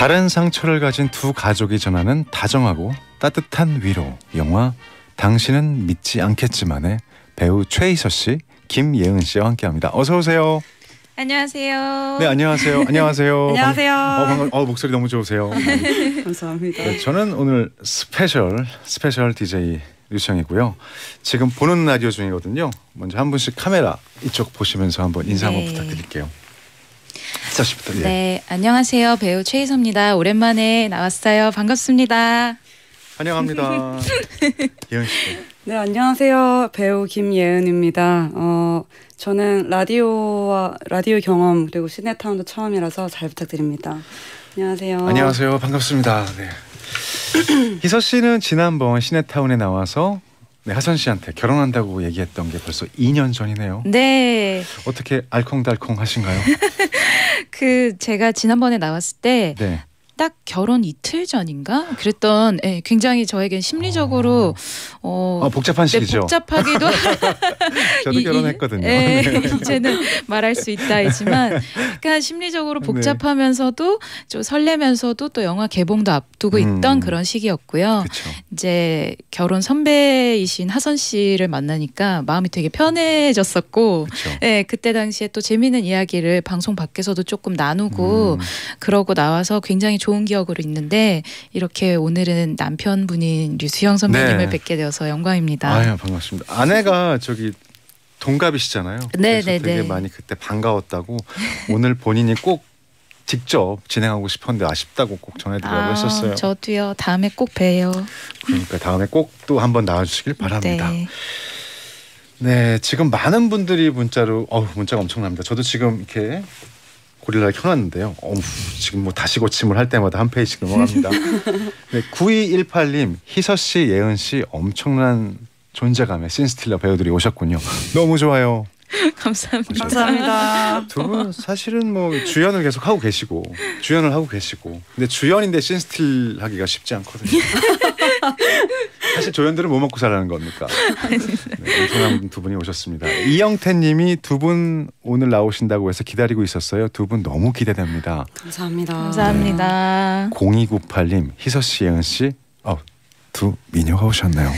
다른 상처를 가진 두 가족이 전하는 다정하고 따뜻한 위로 영화 당신은 믿지 않겠지만의 배우 최희서 씨, 김예은 씨와 함께합니다. 어서 오세요. 안녕하세요. 네 안녕하세요. 안녕하세요. 안녕하세요. 방, 어, 방금, 어, 목소리 너무 좋으세요. 감사합니다. 네, 저는 오늘 스페셜 스페셜 DJ 류수영이고요. 지금 보는 라디오 중이거든요. 먼저 한 분씩 카메라 이쪽 보시면서 한번 인사 한번 네. 부탁드릴게요. 희서 씨부터 예. 네, 안녕하세요. 배우 최희섭입니다. 오랜만에 나왔어요. 반갑습니다. 환영합니다. 예은 씨. 네, 안녕하세요. 배우 김예은입니다. 어, 저는 라디오와 라디오 경험 그리고 시네타운도 처음이라서 잘 부탁드립니다. 안녕하세요. 안녕하세요. 반갑습니다. 네. 희서 씨는 지난번 시네타운에 나와서 네, 하선 씨한테 결혼한다고 얘기했던 게 벌써 2년 전이네요. 네, 어떻게 알콩달콩 하신가요? 그 제가 지난번에 나왔을 때 딱 네. 결혼 이틀 전인가 그랬던 예, 굉장히 저에겐 심리적으로 어, 어, 복잡한 네, 시기죠. 복잡하기도 저도 이- 이- 결혼했거든요. 예, 네. 이제는 말할 수 있다이지만 약간 심리적으로 네. 복잡하면서도 좀 설레면서도 또 영화 개봉도 앞두고 음. 있던 그런 시기였고요. 그렇죠. 이제 결혼 선배이신 하선 씨를 만나니까 마음이 되게 편해졌었고 그렇죠. 네, 그때 당시에 또 재미있는 이야기를 방송 밖에서도 조금 나누고 음, 그러고 나와서 굉장히 좋은 기억으로 있는데 이렇게 오늘은 남편분인 류수영 선배님을 네. 뵙게 되어서 영광입니다. 아유 반갑습니다. 아내가 저기 동갑이시잖아요. 네, 그래서 네, 되게 네. 많이 그때 반가웠다고 오늘 본인이 꼭 직접 진행하고 싶었는데 아쉽다고 꼭 전해드리라고 했었어요. 저도요. 다음에 꼭 봬요. 그러니까 다음에 꼭 또 한번 나와주시길 바랍니다. 네. 네, 지금 많은 분들이 문자로 어우 문자가 엄청납니다. 저도 지금 이렇게 고릴라를 켜놨는데요. 어우, 지금 뭐 다시 고침을 할 때마다 한 페이지씩 넘어갑니다. 네, 9218님, 희서 씨, 예은 씨 엄청난 존재감의 신스틸러 배우들이 오셨군요. 너무 좋아요. 감사합니다. 감사합니다. 두 분 사실은 뭐 주연을 계속 하고 계시고 주연을 하고 계시고 근데 주연인데 신스틸 하기가 쉽지 않거든요. 사실 조연들은 뭐 먹고 살라는 겁니까? 네, 엄청난 두 분이 오셨습니다. 이영태님이 두 분 오늘 나오신다고 해서 기다리고 있었어요. 두 분 너무 기대됩니다. 감사합니다. 감사합니다. 0298님, 희서 씨, 예은 씨, 어, 두 미녀가 오셨네요.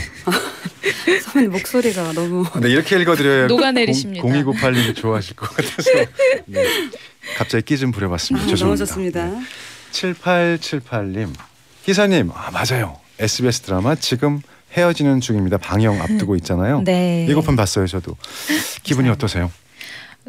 선배님 목소리가 너무 네, 이렇게 읽어드려야 녹아내리십니다. 0298님이 좋아하실 것 같아서 네, 갑자기 끼 좀 부려봤습니다. 아, 죄송합니다. 너무 좋습니다. 네. 7878님 희사님 아 맞아요 SBS 드라마 지금 헤어지는 중입니다 방영 앞두고 있잖아요 네. 일곱 편 봤어요 저도 기분이 어떠세요?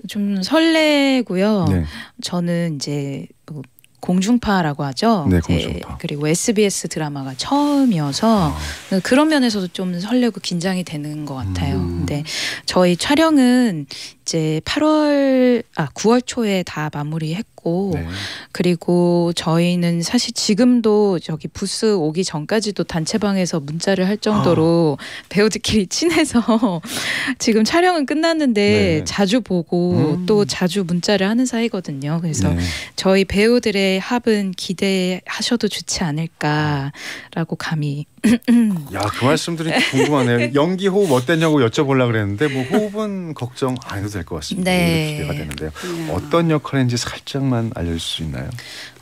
좀 설레고요. 네. 저는 이제 뭐 공중파라고 하죠. 네, 공중파. 그리고 SBS 드라마가 처음이어서 아, 그런 면에서도 좀 설레고 긴장이 되는 것 같아요. 음. 근데 저희 촬영은 이제 8월 아 9월 초에 다 마무리했고 네. 그리고 저희는 사실 지금도 저기 부스 오기 전까지도 단체방에서 문자를 할 정도로 아. 배우들끼리 친해서 지금 촬영은 끝났는데 네. 자주 보고 음. 또 자주 문자를 하는 사이거든요. 그래서 네. 저희 배우들의 합은 기대하셔도 좋지 않을까라고 감히 야그 말씀들이 궁금하네요 연기 호흡 어땠냐고 여쭤보려고 그랬는데 뭐 호흡은 걱정 안 해도 될 것 같습니다 네. 기대가 되는데요 네. 어떤 역할인지 살짝만 알려줄 수 있나요?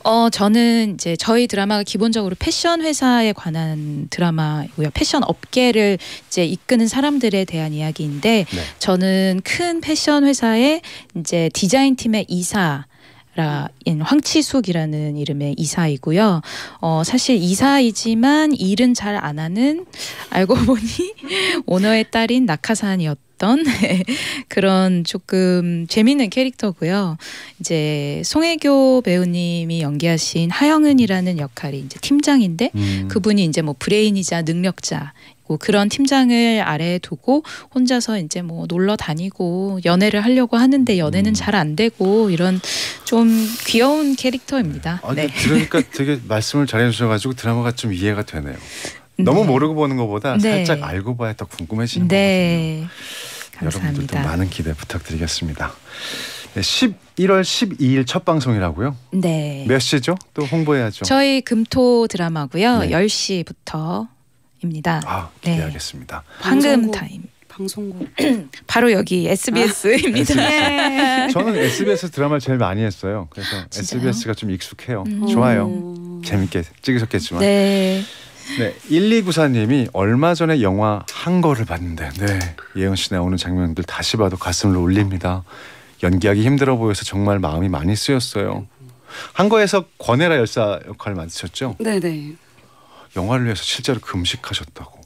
어 저는 이제 저희 드라마가 기본적으로 패션 회사에 관한 드라마고요. 패션 업계를 이제 이끄는 사람들에 대한 이야기인데 네. 저는 큰 패션 회사의 이제 디자인 팀의 이사 라인 황치숙이라는 이름의 이사이고요. 어 사실 이사이지만 일은 잘 안 하는 알고 보니 오너의 딸인 낙하산이었 던 그런 조금 재밌는 캐릭터고요. 이제 송혜교 배우님이 연기하신 하영은이라는 역할이 이제 팀장인데 음. 그분이 이제 뭐 브레인이자 능력자 고 그런 팀장을 아래에 두고 혼자서 이제 뭐 놀러 다니고 연애를 하려고 하는데 연애는 음. 잘안 되고 이런 좀 귀여운 캐릭터입니다. 아, 네. 들으니까 되게 말씀을 잘해 주셔 가지고 드라마가 좀 이해가 되네요. 너무 모르고 보는 것보다 네. 살짝 알고 봐야 더 궁금해지는 네. 거거든요. 여러분들도 감사합니다. 많은 기대 부탁드리겠습니다. 네, 11월 12일 첫 방송이라고요? 네. 몇 시죠? 또 홍보해야죠. 저희 금토 드라마고요. 네. 10시부터입니다. 아 네. 기대하겠습니다. 황금. 타임. 방송국. 바로 여기 SBS입니다. 저는 SBS 드라마를 제일 많이 했어요. 그래서 진짜요? SBS가 좀 익숙해요. 음. 좋아요. 어, 재밌게 찍으셨겠지만. 네. 네, 1294님이 얼마 전에 영화 한 거를 봤는데, 네, 예은 씨 나오는 장면들 다시 봐도 가슴을 울립니다. 연기하기 힘들어 보여서 정말 마음이 많이 쓰였어요. 한 거에서 권혜라 열사 역할을 맡으셨죠? 네네. 영화를 위해서 실제로 금식하셨다고.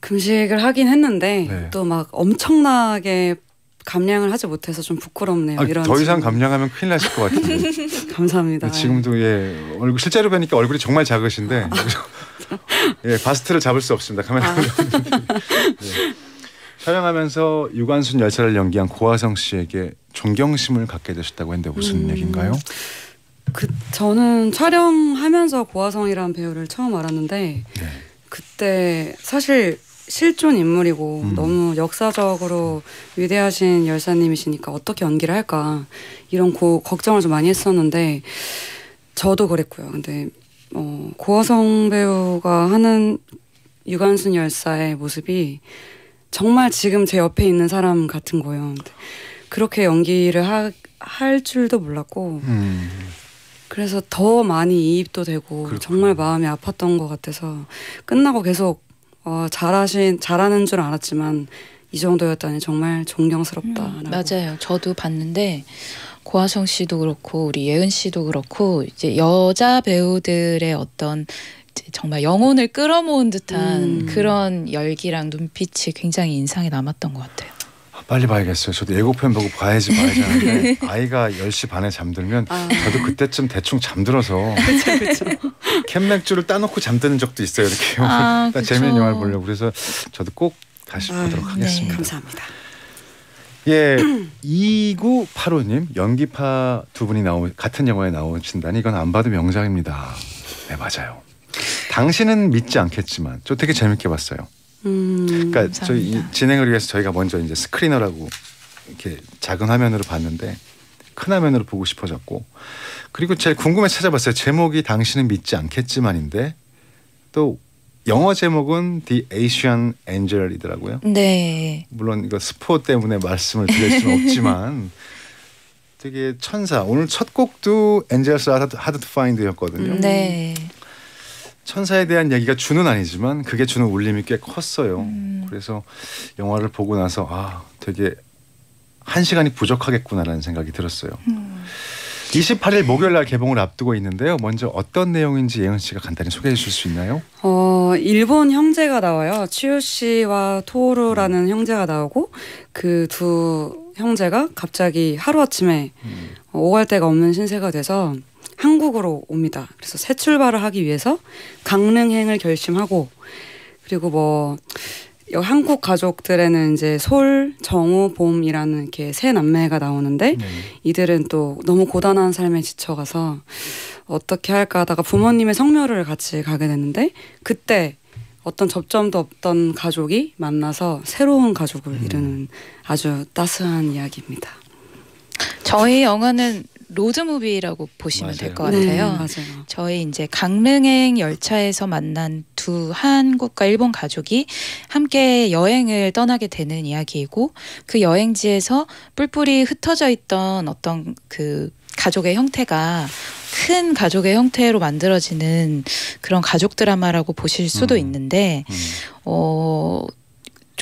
금식을 하긴 했는데 네. 또막 엄청나게 감량을 하지 못해서 좀 부끄럽네요. 아, 이런 더 이상 질문. 감량하면 큰일 나실 것 같은데. 감사합니다. 지금도 예 얼굴 실제로 뵈니까 얼굴이 정말 작으신데 예 바스트를 잡을 수 없습니다 카메라 로 예. 촬영하면서 유관순 열사를 연기한 고화성 씨에게 존경심을 갖게 되셨다고 했는데 무슨 음. 얘기인가요? 그 저는 촬영하면서 고화성이라는 배우를 처음 알았는데 네. 그때 사실 실존 인물이고 음. 너무 역사적으로 위대하신 열사님이시니까 어떻게 연기를 할까 이런 고, 걱정을 좀 많이 했었는데 저도 그랬고요. 근데 어, 고화성 배우가 하는 유관순 열사의 모습이 정말 지금 제 옆에 있는 사람 같은 거예요. 그렇게 연기를 하, 할 줄도 몰랐고 음, 그래서 더 많이 이입도 되고 그렇구나. 정말 마음이 아팠던 것 같아서 끝나고 계속 어, 잘하신 잘하는 줄 알았지만 이 정도였다니 정말 존경스럽다. 음, 맞아요. 저도 봤는데 고하성 씨도 그렇고 우리 예은 씨도 그렇고 이제 여자 배우들의 어떤 정말 영혼을 끌어모은 듯한 음. 그런 열기랑 눈빛이 굉장히 인상에 남았던 것 같아요. 빨리 봐야겠어요. 저도 예고편 보고 봐야지 봐야지 하는데 아이가 10시 반에 잠들면 아. 저도 그때쯤 대충 잠들어서. 캔맥주를 따놓고 잠드는 적도 있어요. 이렇게 아, 그쵸. 재미있는 영화를 보려고 그래서 저도 꼭 다시 아유, 보도록 네. 하겠습니다. 감사합니다. 예, 2985님 연기파 두 분이 나오 같은 영화에 나오신다니 이건 안 봐도 명작입니다. 네 맞아요. 당신은 믿지 않겠지만 저 되게 재밌게 봤어요. 음, 그러니까 저희 이 감사합니다. 진행을 위해서 저희가 먼저 이제 screener라고 이렇게 작은 화면으로 봤는데 큰 화면으로 보고 싶어졌고 그리고 제일 궁금해 찾아봤어요. 제목이 당신은 믿지 않겠지만인데 또 영어 제목은 The Asian Angel이더라고요. 네. 물론 이거 스포 때문에 말씀을 드릴 수는 없지만 되게 천사 오늘 첫 곡도 Angel's Hard to Find였거든요. 음. 네. 천사에 대한 얘기가 주는 아니지만 그게 주는 울림이 꽤 컸어요. 음. 그래서 영화를 보고 나서 아 되게 한 시간이 부족하겠구나라는 생각이 들었어요. 음. 28일 목요일 날 개봉을 앞두고 있는데요. 먼저 어떤 내용인지 예은 씨가 간단히 소개해 주실 수 있나요? 어, 일본 형제가 나와요. 치유 씨와 토루라는 형제가 나오고 그 두 형제가 갑자기 하루아침에 음. 어, 오갈 데가 없는 신세가 돼서 한국으로 옵니다. 그래서 새 출발을 하기 위해서 강릉행을 결심하고 그리고 뭐 여- 한국 가족들에는 이제 솔, 정우, 봄이라는 이렇게 세 남매가 나오는데 네. 이들은 또 너무 고단한 삶에 지쳐가서 어떻게 할까 하다가 부모님의 성묘를 같이 가게 됐는데 그때 어떤 접점도 없던 가족이 만나서 새로운 가족을 음. 이루는 아주 따스한 이야기입니다. 저희 영화는 로드무비라고 보시면 될것 맞아요. 네, 같아요. 맞아요. 저희 이제 강릉행 열차에서 만난 두 한국과 일본 가족이 함께 여행을 떠나게 되는 이야기이고 그 여행지에서 뿔뿔이 흩어져 있던 어떤 그 가족의 형태가 큰 가족의 형태로 만들어지는 그런 가족 드라마라고 보실 수도 음. 있는데 음. 어.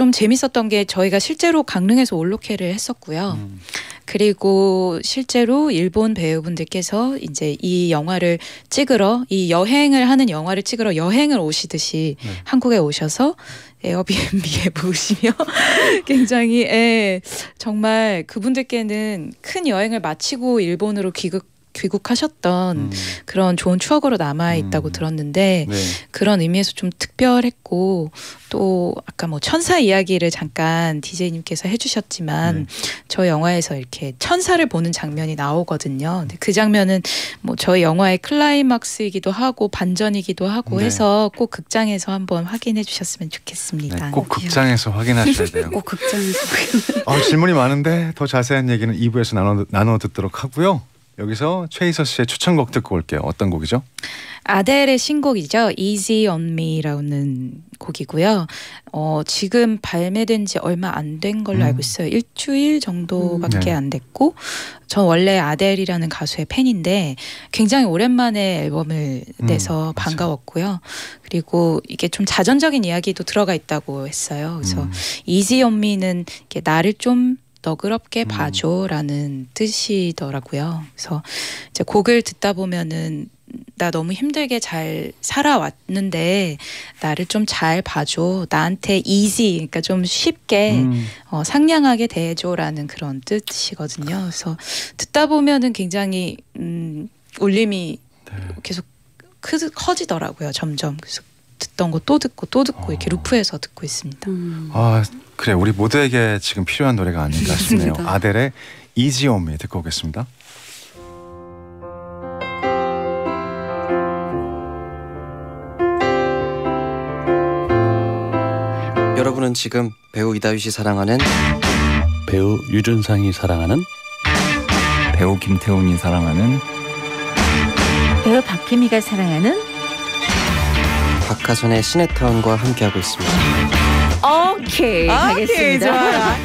좀 재밌었던 게 저희가 실제로 강릉에서 올로케를 했었고요. 음. 그리고 실제로 일본 배우분들께서 이제 이 영화를 찍으러 이 여행을 하는 영화를 찍으러 여행을 오시듯이 네. 한국에 오셔서 에어비앤비에 묵으시며 굉장히 예, 정말 그분들께는 큰 여행을 마치고 일본으로 귀국 귀국하셨던 음. 그런 좋은 추억으로 남아 있다고 음. 들었는데 네. 그런 의미에서 좀 특별했고 또 아까 뭐 천사 이야기를 잠깐 디제이님께서 해주셨지만 네. 저 영화에서 이렇게 천사를 보는 장면이 나오거든요. 근데 그 장면은 뭐 저희 영화의 클라이막스이기도 하고 반전이기도 하고 네. 해서 꼭 극장에서 한번 확인해 주셨으면 좋겠습니다. 네, 꼭 극장에서 확인하셔야 돼요. 꼭 극장에서 아, 질문이 많은데 더 자세한 얘기는 2부에서 나눠, 나눠 듣도록 하고요. 여기서 최희서 씨의 추천곡 듣고 올게요. 어떤 곡이죠? 아델의 신곡이죠. Easy on Me라는 곡이고요. 어, 지금 발매된 지 얼마 안 된 걸로 음. 알고 있어요. 일주일 정도밖에 음. 네. 안 됐고, 전 원래 아델이라는 가수의 팬인데 굉장히 오랜만에 앨범을 음, 내서 맞아요. 반가웠고요. 그리고 이게 좀 자전적인 이야기도 들어가 있다고 했어요. 그래서 음. Easy on Me는 나를 좀 너그럽게 음. 봐줘라는 뜻이더라고요. 그래서 이제 곡을 듣다 보면은 나 너무 힘들게 잘 살아왔는데 나를 좀 잘 봐줘 나한테 easy 그러니까 좀 쉽게 음. 어, 상냥하게 대해줘라는 그런 뜻이거든요. 그래서 듣다 보면은 굉장히 음, 울림이 네. 계속 크, 커지더라고요. 점점 그래서 듣던 거 또 듣고 또 듣고 이렇게 어. 루프해서 듣고 있습니다. 음. 아 그래 우리 모두에게 지금 필요한 노래가 아닌가 싶네요. 아델의 Easy on Me 듣고 오겠습니다. 여러분은 지금 배우 이다윗이 사랑하는 배우 유준상이 사랑하는 배우 김태훈이 사랑하는 배우 박혜미가 사랑하는 박하선의 시네타운과 함께하고 있습니다. 오케이 가겠습니다.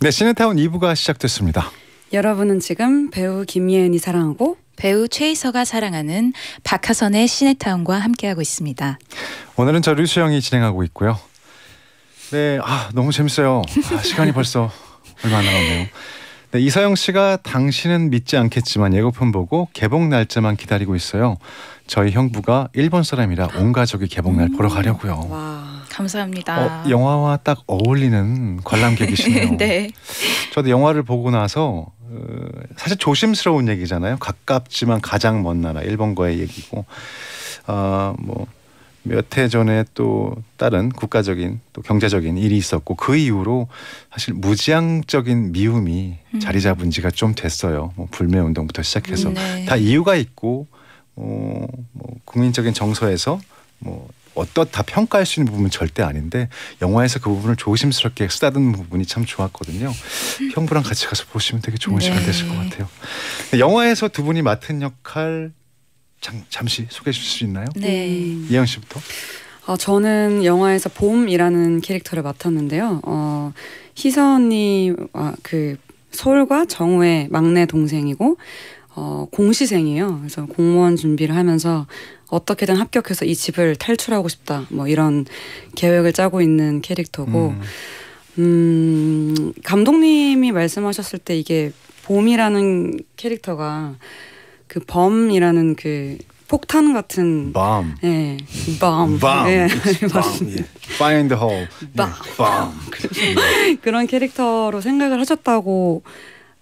네 시네타운 2부가 시작됐습니다. 여러분은 지금 배우 김예은이 사랑하고 배우 최희서가 사랑하는 박하선의 시네타운과 함께하고 있습니다. 오늘은 저 류수영이 진행하고 있고요. 네, 아 너무 재밌어요. 아, 시간이 벌써 얼마 안 남았네요. 네, 이서영 씨가 당신은 믿지 않겠지만 예고편 보고 개봉 날짜만 기다리고 있어요. 저희 형부가 일본 사람이라 온 가족이 개봉 날 보러 가려고요. 와 감사합니다. 어, 영화와 딱 어울리는 관람객이시네요. 네. 저도 영화를 보고 나서 어, 사실 조심스러운 얘기잖아요. 가깝지만 가장 먼 나라 일본과의 얘기고 아뭐 몇 해 전에 또 다른 국가적인 또 경제적인 일이 있었고 그 이후로 사실 무지향적인 미움이 음. 자리 잡은 지가 좀 됐어요. 뭐 불매 운동부터 시작해서 네. 다 이유가 있고 어, 뭐 국민적인 정서에서 뭐 어떻다 평가할 수 있는 부분은 절대 아닌데 영화에서 그 부분을 조심스럽게 쓰다듬는 부분이 참 좋았거든요. 형부랑 같이 가서 보시면 되게 좋은 시간 네. 되실 것 같아요. 영화에서 두 분이 맡은 역할 잠, 잠시 소개해 주실 수 있나요? 네. 음. 이영 씨부터. 아, 저는 영화에서 봄이라는 캐릭터를 맡았는데요. 어, 희서 언니와 그 솔과 정우의 막내 동생이고 어, 공시생이에요. 그래서 공무원 준비를 하면서 어떻게든 합격해서 이 집을 탈출하고 싶다. 뭐 이런 계획을 짜고 있는 캐릭터고 음, 음, 감독님이 말씀하셨을 때 이게 봄이라는 캐릭터가 그 범이라는 그 폭탄 같은 밤. 예, 밤. 밤. 예, 밤. 맞습니다. 예. Find the hole. 밤. 네, 밤. 그런 캐릭터로 생각을 하셨다고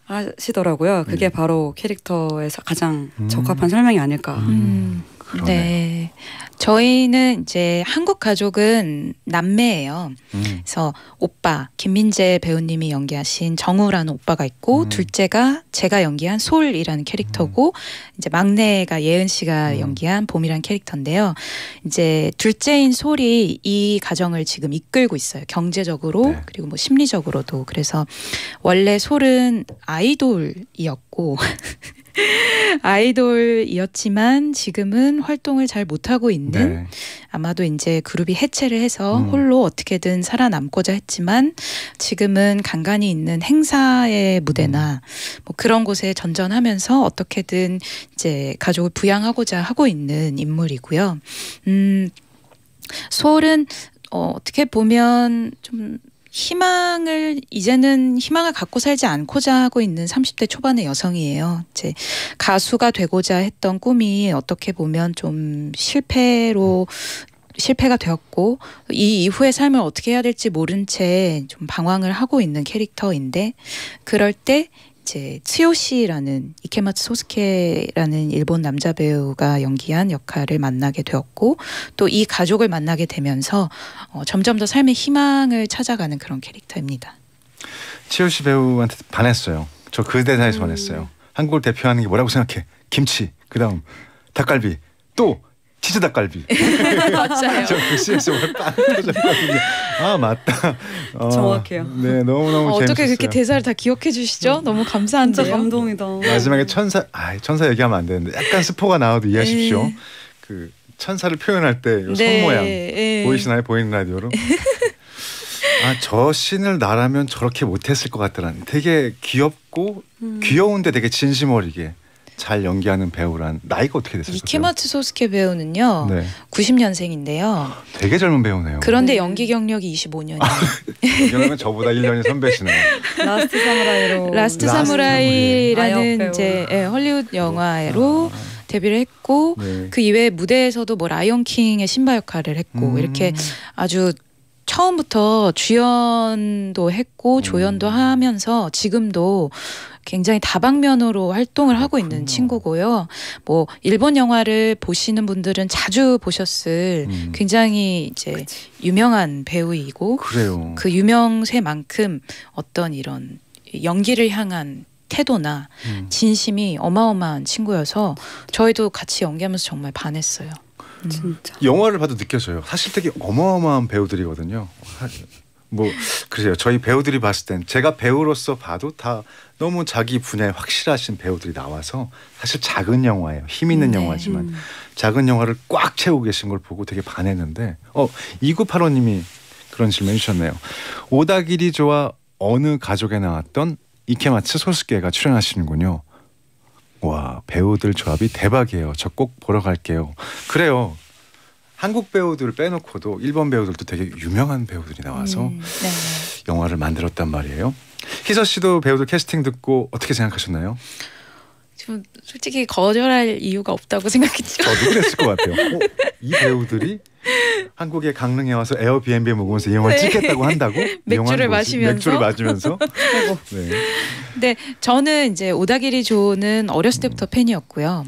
하시더라고요. 그게 음. 바로 캐릭터에서 가장 음. 적합한 설명이 아닐까. 음, 그러네요. 네. 저희는 이제 한국 가족은 남매예요. 음. 그래서 오빠 김민재 배우님이 연기하신 정우라는 오빠가 있고 음. 둘째가 제가 연기한 솔이라는 캐릭터고 이제 막내가 예은 씨가 음. 연기한 봄이라는 캐릭터인데요. 이제 둘째인 솔이 이 가정을 지금 이끌고 있어요. 경제적으로 네. 그리고 뭐 심리적으로도 그래서 원래 솔은 아이돌이었고 아이돌이었지만 지금은 활동을 잘 못하고 있는 네. 아마도 이제 그룹이 해체를 해서 음. 홀로 어떻게든 살아남고자 했지만 지금은 간간히 있는 행사의 무대나 뭐 그런 곳에 전전하면서 어떻게든 이제 가족을 부양하고자 하고 있는 인물이고요. 음, 소울은 어, 어떻게 보면 좀 희망을 이제는 희망을 갖고 살지 않고자 하고 있는 30대 초반의 여성이에요. 이제 가수가 되고자 했던 꿈이 어떻게 보면 좀 실패로 실패가 되었고 이 이후의 삶을 어떻게 해야 될지 모른 채 좀 방황을 하고 있는 캐릭터인데 그럴 때이 제 츠요시라는 이케마츠 소스케라는 일본 남자 배우가 연기한 역할을 만나게 되었고 또 이 가족을 만나게 되면서 어, 점점 더 삶의 희망을 찾아가는 그런 캐릭터입니다. 씨 배우한테 반했어요. 저 그 대사에서 반했어요. 한국을 대표하는 게 뭐라고 생각해? 김치. 그다음 닭갈비. 또 치즈 닭갈비. 맞아요. 저 그 씬에서 빵 터졌거든요. 아 맞다. 어, 정확해요. 네 너무 너무 어. 어떻게 그렇게 대사를 다 기억해 주시죠? 너무 진짜 감사한데요. 감동이다. 마지막에 천사 아 천사 얘기하면 안 되는데 약간 스포가 나와도 이해하십시오. 네. 그 천사를 표현할 때요 손 네, 모양 예. 보이시나요? 보이는 라디오로. 아 저 신을 나라면 저렇게 못했을 것 같더란. 되게 귀엽고 음. 귀여운데 되게 진심 어리게 잘 연기하는 배우란 나이가 어떻게 됐을까요? 이케마츠 소스케 배우는요. 네, 90년생인데요. 되게 젊은 배우네요. 그런데 네. 연기 경력이 25년이에요. 이경은 저보다 1년이 선배시네요. 라스트 사무라이로 라스트 사무라이라는 배우. 이제 예, 헐리우드 영화로 데뷔를 했고 네. 그 이외에 무대에서도 뭐 라이온 킹의 신바 역할을 했고 음. 이렇게 아주 처음부터 주연도 했고 조연도 음. 하면서 지금도 굉장히 다방면으로 활동을 하고 있는 그렇군요. 친구고요. 뭐 일본 영화를 보시는 분들은 자주 보셨을 음. 굉장히 이제 유명한 배우이고 그래요. 그 유명세만큼 어떤 이런 연기를 향한 태도나 음. 진심이 어마어마한 친구여서 저희도 같이 연기하면서 정말 반했어요. 음. 진짜. 영화를 봐도 느껴져요. 사실 되게 어마어마한 배우들이거든요. 하- 뭐 그래요. 저희 배우들이 봤을 땐 제가 배우로서 봐도 다 너무 자기 분야에 확실하신 배우들이 나와서 사실 작은 영화예요. 힘 있는 네. 영화지만 음. 작은 영화를 꽉 채우고 계신 걸 보고 되게 반했는데 어 2985님이 그런 질문 해주셨네요. 오다기리조와 어느 가족에 나왔던 이케마츠 소스케가 출연하시는군요. 와 배우들 조합이 대박이에요. 저 꼭 보러 갈게요. 그래요. 한국 배우들 빼놓고도 일본 배우들도 되게 유명한 배우들이 나와서 음, 네. 영화를 만들었단 말이에요. 희서 씨도 배우들 캐스팅 듣고 어떻게 생각하셨나요? 좀 솔직히 거절할 이유가 없다고 생각했죠. 저도 그랬을 것 같아요. 어, 이 배우들이 한국에 강릉에 와서 에어비앤비에 묵으면서 이 영화를 네. 찍겠다고 한다고? 이 맥주를? 마시면서? 맥주를 마시면서 네. 근데 저는 이제 오다기리 조는 어렸을 때부터 팬이었고요.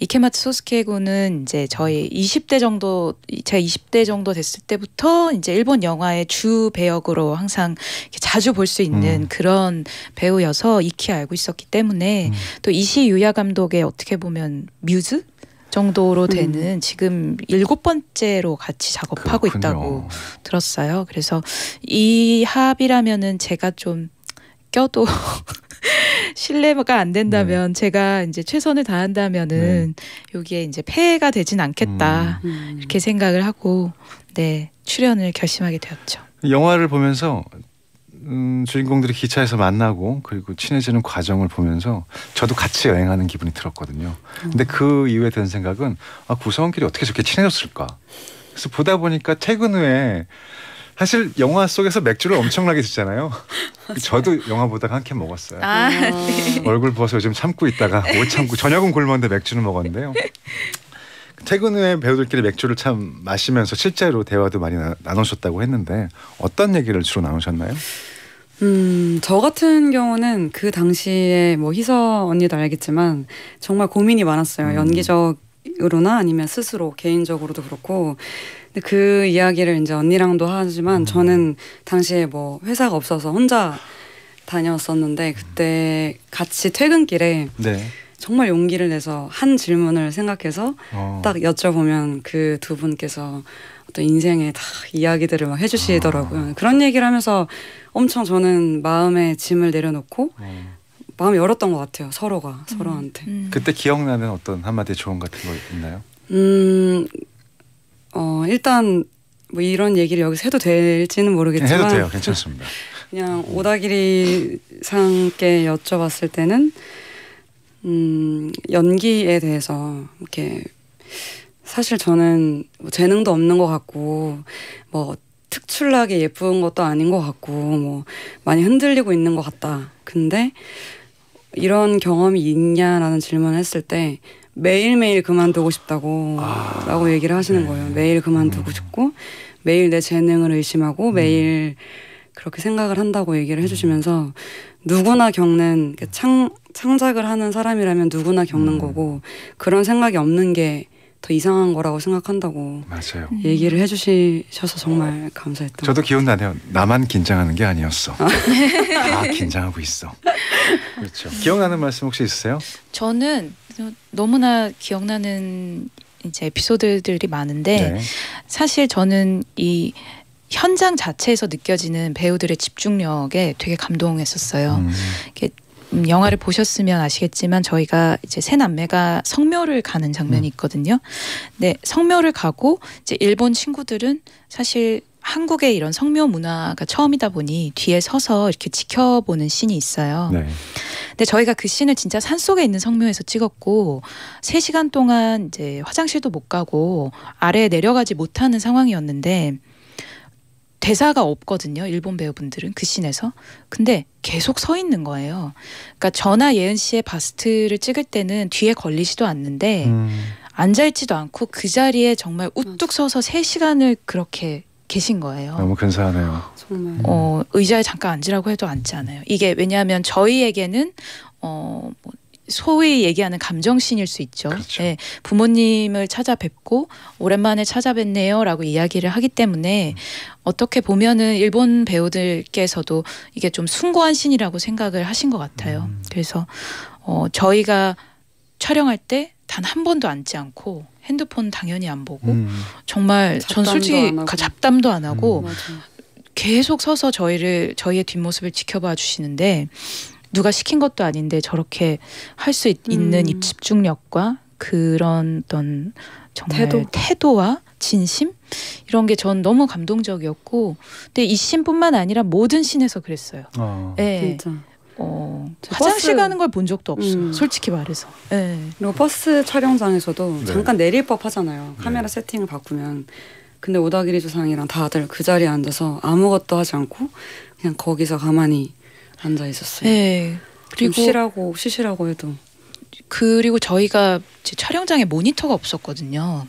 이케마츠 소스케고는 이제 저희 20대 정도 제가 20대 정도 됐을 때부터 이제 일본 영화의 주 배역으로 항상 자주 볼 수 있는 음. 그런 배우여서 익히 알고 있었기 때문에 음. 또 이시 유야 감독의 어떻게 보면 뮤즈 정도로 음. 되는 지금 일곱 번째로 같이 작업하고 그렇군요. 있다고 들었어요. 그래서 이 합이라면은 제가 좀 껴도 신뢰가 안 된다면 네. 제가 이제 최선을 다한다면은 여기에 이제 폐해가 되진 않겠다 음. 이렇게 생각을 하고 네 출연을 결심하게 되었죠. 영화를 보면서 음, 주인공들이 기차에서 만나고 그리고 친해지는 과정을 보면서 저도 같이 여행하는 기분이 들었거든요. 근데 그 이후에 든 생각은 아, 구성원끼리 어떻게 저렇게 친해졌을까? 그래서 보다 보니까 퇴근 후에 사실 영화 속에서 맥주를 엄청나게 드잖아요. 저도 영화 보다가 한 캔 먹었어요. 아, 얼굴 부어서 요즘 참고 있다가 못 참고 저녁은 굶었는데 맥주는 먹었는데요. 퇴근 후에 배우들끼리 맥주를 참 마시면서 실제로 대화도 많이 나, 나누셨다고 했는데 어떤 얘기를 주로 나누셨나요? 음, 저 같은 경우는 그 당시에 뭐 희서 언니도 알겠지만 정말 고민이 많았어요. 음. 연기적으로나 아니면 스스로 개인적으로도 그렇고. 근데 그 이야기를 이제 언니랑도 하지만 음. 저는 당시에 뭐 회사가 없어서 혼자 다녔었는데 그때 같이 퇴근길에 네. 정말 용기를 내서 한 질문을 생각해서 어. 딱 여쭤보면 그 두 분께서 어떤 인생의 다 이야기들을 막 해주시더라고요. 그런 얘기를 하면서 엄청 저는 마음에 짐을 내려놓고 어. 마음이 열었던 것 같아요. 서로가 서로한테. 음. 그때 기억나는 어떤 한마디 조언 같은 거 있나요? 음, 어 일단 뭐 이런 얘기를 여기서 해도 될지는 모르겠지만 해도 돼요. 괜찮습니다. 그냥 오다기리 상께 여쭤봤을 때는 음 연기에 대해서 이렇게 사실 저는 뭐 재능도 없는 것 같고 뭐 특출나게 예쁜 것도 아닌 것 같고 뭐 많이 흔들리고 있는 것 같다. 근데 이런 경험이 있냐라는 질문을 했을 때 매일매일 그만두고 싶다고 아, 라고 얘기를 하시는 네. 거예요. 매일 그만두고 음. 싶고 매일 내 재능을 의심하고 매일 그렇게 생각을 한다고 얘기를 해주시면서 누구나 겪는 그 창, 창작을 하는 사람이라면 누구나 겪는 음. 거고 그런 생각이 없는 게 더 이상한 거라고 생각한다고 맞아요. 얘기를 해주시셔서 정말 감사했던 저도 기억나네요. 나만 긴장하는 게 아니었어. 다 긴장하고 있어. 그렇죠. 기억나는 말씀 혹시 있으세요? 저는 너무나 기억나는 이제 에피소드들이 많은데 네. 사실 저는 이 현장 자체에서 느껴지는 배우들의 집중력에 되게 감동했었어요. 음. 음, 영화를 보셨으면 아시겠지만 저희가 이제 세 남매가 성묘를 가는 장면이 음. 있거든요. 네, 성묘를 가고 이제 일본 친구들은 사실 한국의 이런 성묘 문화가 처음이다 보니 뒤에 서서 이렇게 지켜보는 씬이 있어요. 네. 근데 저희가 그 씬을 진짜 산 속에 있는 성묘에서 찍었고 3시간 동안 이제 화장실도 못 가고 아래에 내려가지 못하는 상황이었는데 대사가 없거든요. 일본 배우분들은 그 씬에서. 근데 계속 서 있는 거예요. 그러니까 저나 예은 씨의 바스트를 찍을 때는 뒤에 걸리지도 않는데 음. 앉아 있지도 않고 그 자리에 정말 우뚝 서서 3시간을 그렇게 계신 거예요. 너무 근사하네요. 정말 어, 의자에 잠깐 앉으라고 해도 앉지 않아요. 이게 왜냐하면 저희에게는 어, 뭐 소위 얘기하는 감정신일 수 있죠. 그렇죠. 예, 부모님을 찾아뵙고 오랜만에 찾아뵙네요라고 이야기를 하기 때문에 어떻게 보면은 일본 배우들께서도 이게 좀 숭고한 신이라고 생각을 하신 것 같아요. 음. 그래서 어, 저희가 촬영할 때 단 한 번도 앉지 않고 핸드폰 당연히 안 보고 음. 정말 전 솔직히 안 잡담도 안 하고 맞아. 계속 서서 저희를 저희의 뒷모습을 지켜봐 주시는데 누가 시킨 것도 아닌데 저렇게 할 수 있는 음. 이 집중력과 그런 어떤 정말 태도. 와 진심 이런 게 전 너무 감동적이었고 근데 이 씬뿐만 아니라 모든 씬에서 그랬어요. 어. 예. 진짜. 어, 저 화장실 버스- 가는 걸 본 적도 없어요. 음. 솔직히 말해서. 예. 그리고 버스 촬영장에서도 네. 잠깐 내릴 법 하잖아요. 카메라 네. 세팅을 바꾸면. 근데 오다기리 조 상이랑 다들 그 자리에 앉아서 아무것도 하지 않고 그냥 거기서 가만히 앉아 있었어요. 예. 그리고 그리고 쉬라고 쉬시라고 해도 그리고 저희가 촬영장에 모니터가 없었거든요.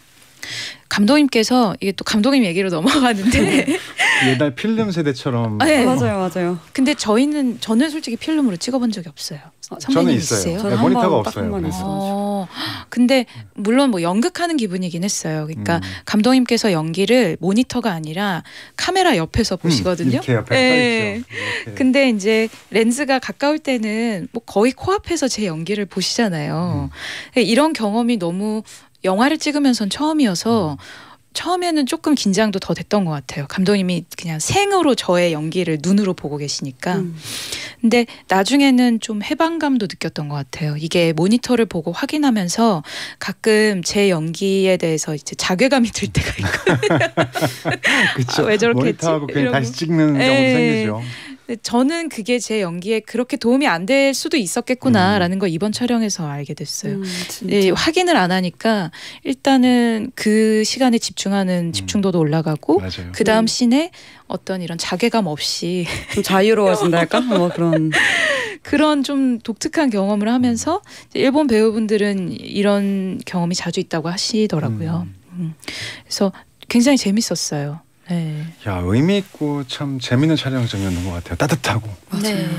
감독님께서 이게 또 감독님 얘기로 넘어가는데 옛날 필름 세대처럼 네. 맞아요, 맞아요. 근데 저희는 저는 솔직히 필름으로 찍어본 적이 없어요. 선배님 저는 있어요. 네, 한 모니터가 번, 딱 없어요. 그래서. 있어요. 어, 근데 물론 뭐 연극하는 기분이긴 했어요. 그러니까 음. 감독님께서 연기를 모니터가 아니라 카메라 옆에서 보시거든요. 음, 이렇게 옆에 예. 서 있죠. 근데 이제 렌즈가 가까울 때는 뭐 거의 코앞에서 제 연기를 보시잖아요. 음. 이런 경험이 너무 영화를 찍으면서는 처음이어서 음. 처음에는 조금 긴장도 더 됐던 것 같아요. 감독님이 그냥 생으로 저의 연기를 눈으로 보고 계시니까. 음. 근데 나중에는 좀 해방감도 느꼈던 것 같아요. 이게 모니터를 보고 확인하면서 가끔 제 연기에 대해서 이제 자괴감이 들 때가 있거든요. 그쵸. 아, 왜 저렇게 모니터하고 했지? 그냥 이러고. 다시 찍는 경우도 예. 생기죠. 저는 그게 제 연기에 그렇게 도움이 안 될 수도 있었겠구나라는 걸 이번 촬영에서 알게 됐어요. 음. 예, 확인을 안 하니까 일단은 그 시간에 집중하는 집중도도 올라가고. 그 다음 음. 씬에 어떤 이런 자괴감 없이 좀 자유로워진달까? 뭐 그런 그런 좀 독특한 경험을 하면서 이제 일본 배우분들은 이런 경험이 자주 있다고 하시더라고요. 음. 그래서 굉장히 재밌었어요. 네. 야 의미 있고 참 재밌는 촬영장이었는 것 같아요. 따뜻하고. 네.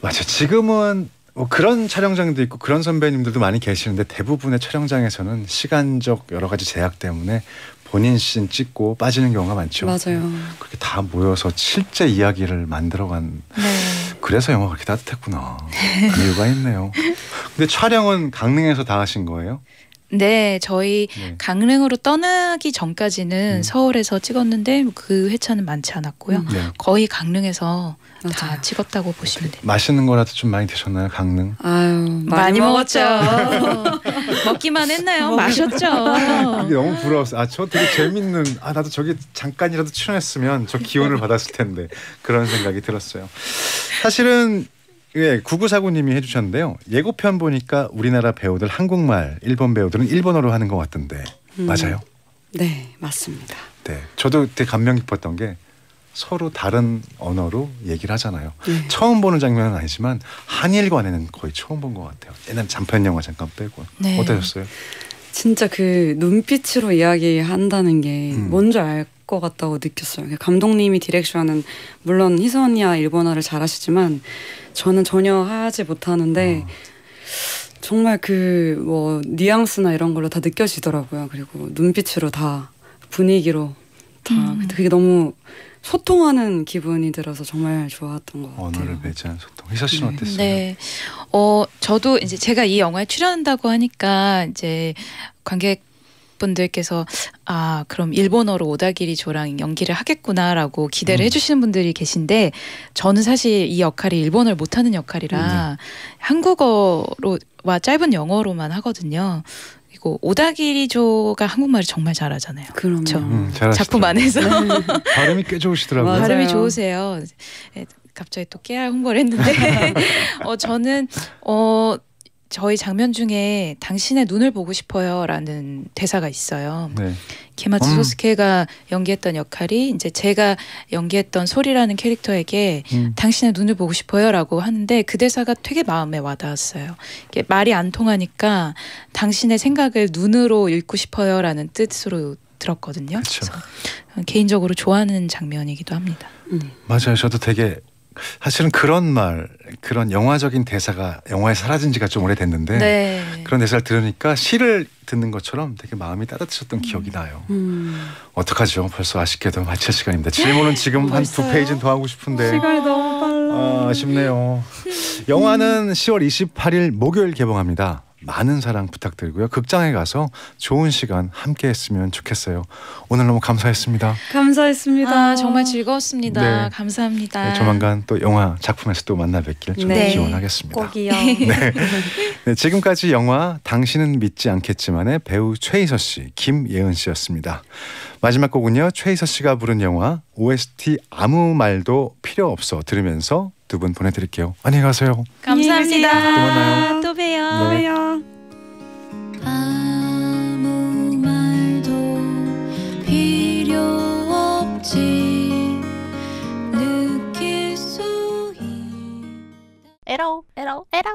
맞아. 지금은 뭐 그런 촬영장도 있고 그런 선배님들도 많이 계시는데 대부분의 촬영장에서는 시간적 여러 가지 제약 때문에 본인 씬 찍고 빠지는 경우가 많죠. 맞아요. 그렇게 다 모여서 실제 이야기를 만들어간 네. 그래서 영화가 그렇게 따뜻했구나. 이유가 있네요. 근데 촬영은 강릉에서 다 하신 거예요? 네, 저희 네. 강릉으로 떠나기 전까지는 음. 서울에서 찍었는데 그 회차는 많지 않았고요. 음. 네. 거의 강릉에서 다 맞아요. 찍었다고 보시면 돼요. 맛있는 거라도 좀 많이 드셨나요, 강릉? 아유 많이, 먹었죠. 먹기만 했나요? 마셨죠. 이게 너무 부러웠어요. 아, 저 되게 재밌는, 아, 나도 저기 잠깐이라도 출연했으면 저 기운을 받았을 텐데. 그런 생각이 들었어요. 사실은, 예, 9949님이 해주셨는데요. 예고편 보니까 우리나라 배우들 한국말, 일본 배우들은 일본어로 하는 것 같던데. 음. 맞아요? 네 맞습니다. 네. 저도 되게 감명 깊었던 게 서로 다른 언어로 얘기를 하잖아요. 네. 처음 보는 장면은 아니지만 한일관에는 거의 처음 본 것 같아요. 옛날 장편 영화 잠깐 빼고. 네. 어떠셨어요? 진짜 그 눈빛으로 이야기한다는 게 음. 뭔지 알 것 같다고 느꼈어요. 그 감독님이 디렉션은 물론 희선 언니야 일본어를 잘하시지만 저는 전혀 하지 못하는데 어. 정말 그 뭐 뉘앙스나 이런 걸로 다 느껴지더라고요. 그리고 눈빛으로 다 분위기로 다 음. 그게 너무 소통하는 기분이 들어서 정말 좋았던 것 같아요. 언어를 배제한 소통. 희서 씨는 네. 어땠어요? 네. 어, 저도 이제 제가 이 영화에 출연한다고 하니까 이제 관객 분들께서 아 그럼 일본어로 오다기리 조랑 연기를 하겠구나라고 기대를 음. 해주시는 분들이 계신데 저는 사실 이 역할이 일본어를 못하는 역할이라 한국어로와 짧은 영어로만 하거든요. 그리고 오다기리조가 한국말을 정말 잘하잖아요. 그럼요. 그쵸. 음. 작품 안에서 발음이 꽤 좋으시더라고요. 맞아요. 발음이 좋으세요. 예, 갑자기 또 깨알 홍보를 했는데 어 저는 어 저희 장면 중에 당신의 눈을 보고 싶어요라는 대사가 있어요. 네. 케마츠 음. 소스케가 연기했던 역할이 이제 제가 연기했던 소리라는 캐릭터에게 음. 당신의 눈을 보고 싶어요라고 하는데 그 대사가 되게 마음에 와닿았어요. 이게 말이 안 통하니까 당신의 생각을 눈으로 읽고 싶어요라는 뜻으로 들었거든요. 그래서 개인적으로 좋아하는 장면이기도 합니다. 맞아요. 저도 되게 사실은 그런 말, 그런 영화적인 대사가 영화에 사라진 지가 좀 오래됐는데 네. 그런 대사를 들으니까 시를 듣는 것처럼 되게 마음이 따뜻해졌던 기억이 나요. 음. 어떡하죠? 벌써 아쉽게도 마칠 시간입니다. 질문은 지금 한 두? 페이지는 더 하고 싶은데 시간이 너무 빨라. 아, 아쉽네요. 영화는 10월 28일 목요일 개봉합니다. 많은 사랑 부탁드리고요. 극장에 가서 좋은 시간 함께 했으면 좋겠어요. 오늘 너무 감사했습니다. 감사했습니다. 아, 정말 즐거웠습니다. 네. 감사합니다. 네, 조만간 또 영화 작품에서 또 만나 뵙길 저는 네. 기원하겠습니다. 꼭이요. 네, 지금까지 영화 당신은 믿지 않겠지만의 배우 최희서 씨, 김예은 씨였습니다. 마지막 곡은요 최희서 씨가 부른 영화 OST 아무 말도 필요 없어 들으면서 두 분 보내드릴게요. 안녕히 가세요. 감사합니다. 또 만나요. 또 봬요. 네. 요 아무 말도 필요 없지 느낄 수 있... 에러 에러 에러